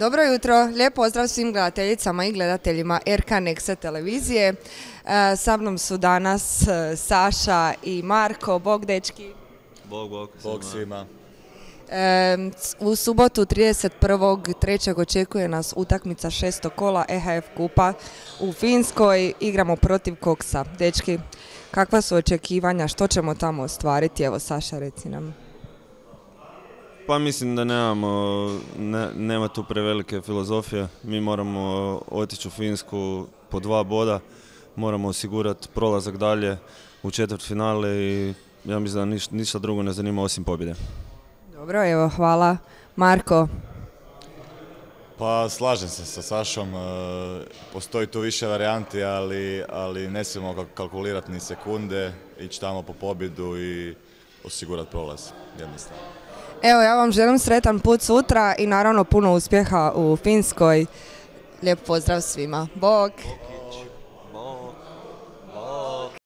Dobro jutro, lijep pozdrav svim gledateljicama i gledateljima RK Nexa televizije. E, sa mnom su danas e, Saša i Marko, bog dečki. Bog, bog. Bog svima. E, u subotu 31.3. očekuje nas utakmica šesto kola EHF Kupa u Finskoj. Igramo protiv Koksa. Dečki, kakva su očekivanja, što ćemo tamo ostvariti? Evo Saša, reci nam. Pa mislim da nemamo, ne- nema tu prevelike filozofije. Mi moramo otići u Finsku po dva boda, moramo osigurati prolazak dalje u četvrt finale i ja mislim da niš- ništa drugo ne zanima osim pobjede. Dobro, evo, hvala. Marko, Pa slažem se sa Sašom, e, postoji tu više varijanti, ali, ali ne smijemo kal- kalkulirati ni sekunde, ići tamo po pobjedu i osigurati prolaz, jednostavno. Evo, ja vam želim sretan put sutra i naravno puno uspjeha u Finskoj. Lijep pozdrav svima. Bog!